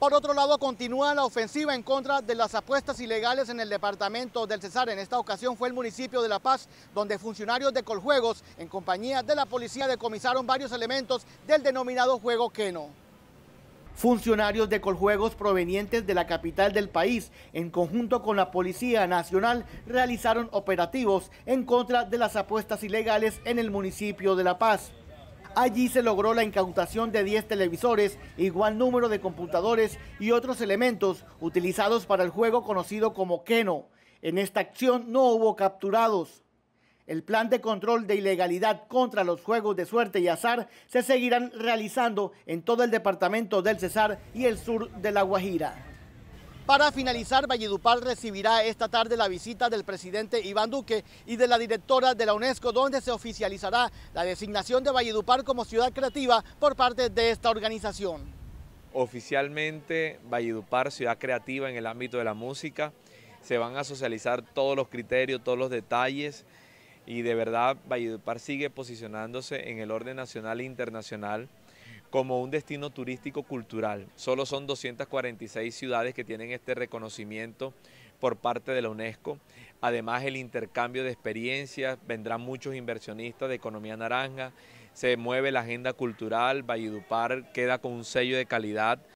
Por otro lado, continúa la ofensiva en contra de las apuestas ilegales en el departamento del Cesar. En esta ocasión fue el municipio de La Paz, donde funcionarios de Coljuegos, en compañía de la policía, decomisaron varios elementos del denominado juego Keno. Funcionarios de Coljuegos provenientes de la capital del país, en conjunto con la Policía Nacional, realizaron operativos en contra de las apuestas ilegales en el municipio de La Paz. Allí se logró la incautación de 10 televisores, igual número de computadores y otros elementos utilizados para el juego conocido como Keno. En esta acción no hubo capturados. El plan de control de ilegalidad contra los juegos de suerte y azar se seguirán realizando en todo el departamento del Cesar y el sur de La Guajira. Para finalizar, Valledupar recibirá esta tarde la visita del presidente Iván Duque y de la directora de la UNESCO, donde se oficializará la designación de Valledupar como ciudad creativa por parte de esta organización. Oficialmente, Valledupar, ciudad creativa en el ámbito de la música, se van a socializar todos los criterios, todos los detalles y de verdad Valledupar sigue posicionándose en el orden nacional e internacional como un destino turístico cultural. Solo son 246 ciudades que tienen este reconocimiento por parte de la UNESCO. Además el intercambio de experiencias, vendrán muchos inversionistas de economía naranja, se mueve la agenda cultural, Valledupar queda con un sello de calidad